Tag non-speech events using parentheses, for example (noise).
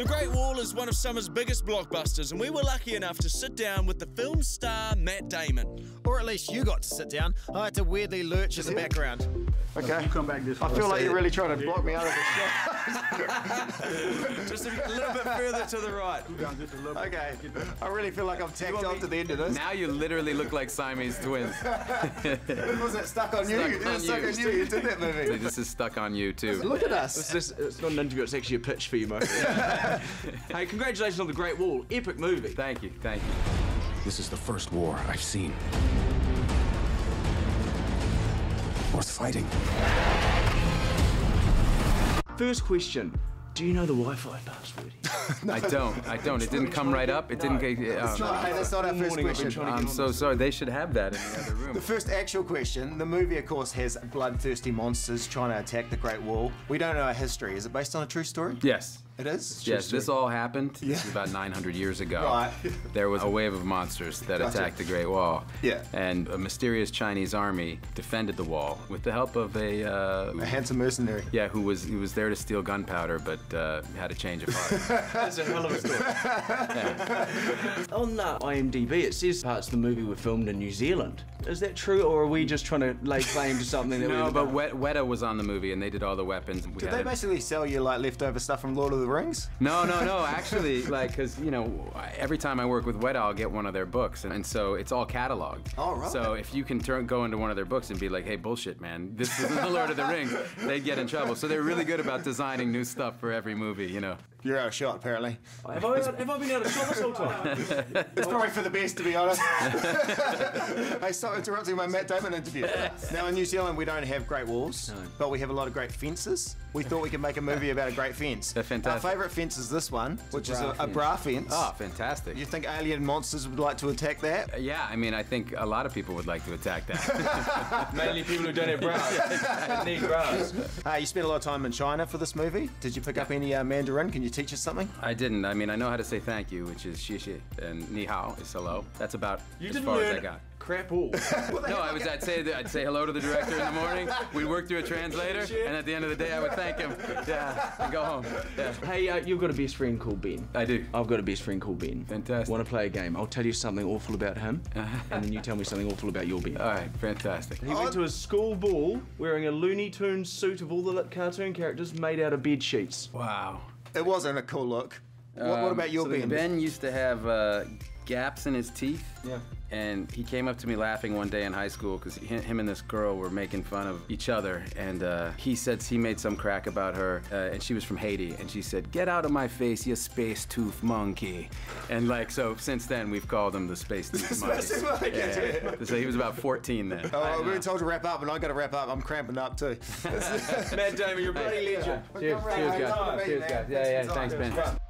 The Great Wall is one of summer's biggest blockbusters, and we were lucky enough to sit down with the film star Matt Damon. Or at least you got to sit down. I had to weirdly lurch in the background. Okay. You come back this I feel like you're really trying to block me out of the shot. (laughs) Just a little bit further to the right. Okay. I really feel like I'm tacked on to the end of this. Now you literally look like Siamese twins. (laughs) Was it stuck on you? Stuck it on was stuck you. on you. You did that movie. this is stuck on you too. Look at us. It's, just, it's not an interview, it's actually a pitch for you, Mo. (laughs) (laughs) hey, congratulations on The Great Wall. Epic movie. Thank you, thank you. This is the first war I've seen. Worth fighting. First question Do you know the Wi Fi password? (laughs) I don't, I don't. It didn't come right up. It didn't get. uh, Hey, that's not our first Morning, I've been question. I'm so sorry. They should have that in the other room. The first actual question. The movie, of course, has bloodthirsty monsters trying to attack the Great Wall. We don't know our history. Is it based on a true story? Yes. It is? Yes, this all happened this is about 900 years ago. Right. There was a wave of monsters that Gotcha. attacked the Great Wall. Yeah. And a mysterious Chinese army defended the wall with the help of a, uh, A handsome mercenary. yeah, who was who was there to steal gunpowder, but uh, had a change of heart. (laughs) That's a hell of a story. On that IMDb, it says parts of the movie were filmed in New Zealand. Is that true, or are we just trying to lay claim to something that (laughs) no, we but Wet- Weta was on the movie, and they did all the weapons. We Did they it- basically sell you like leftover stuff from Lord of the Rings? No, no, no. Actually, (laughs) like, cause you know, every time I work with Weta, I'll get one of their books, and, and so it's all cataloged. All right. So if you can turn, go into one of their books and be like, "Hey, bullshit, man, this isn't the (laughs) Lord of the Rings," they'd get in trouble. So they're really good about designing new stuff for every movie, you know. You're out of shot, apparently. Have I, have I been out of shot this whole time? (laughs) It's probably for the best, to be honest. (laughs) hey, stop interrupting my Matt Damon interview. Now, in New Zealand, we don't have great walls, but we have a lot of great fences. We thought we could make a movie about a great fence. They're fantastic. Our favourite fence is this one, which is a, a bra fence. Oh, fantastic. You think alien monsters would like to attack that? yeah, I mean, I think a lot of people would like to attack that. (laughs) Mainly people who don't have bras. Need bras. Uh, you spent a lot of time in China for this movie. Did you pick up any uh, Mandarin? Can you teach us something? I didn't. I mean, I know how to say thank you, which is xie xie, and ni hao is hello. That's about You as didn't far learn as I got. crap all. (laughs) No, I was. I'd say I'd say hello to the director in the morning. We'd work through a translator, and at the end of the day, I would thank him. Yeah, and go home. Yeah, hey, uh, you've got a best friend called Ben. I do. I've got a best friend called Ben. Fantastic. Want to play a game? I'll tell you something awful about him, and then you tell me something awful about your Ben. All right, fantastic. He went to a school ball wearing a Looney Tunes suit of all the cartoon characters made out of bed sheets. Wow. It wasn't a cool look. What, what Um, about your so Ben? Ben used to have uh, gaps in his teeth. Yeah. And he came up to me laughing one day in high school because him and this girl were making fun of each other. And uh, he said he made some crack about her, uh, and she was from Haiti. And she said, "Get out of my face, you space tooth monkey." And like so, since then we've called him the space (laughs) tooth monkey. Space Monkey, Yeah. (laughs) So he was about 14 then. Oh, we've been told to wrap up, and I got to wrap up. I'm cramping up too. Matt Damon, you're a bloody legend. Cheers, cheers, guys. Cheers, guys. Yeah, yeah. Thanks, Ben.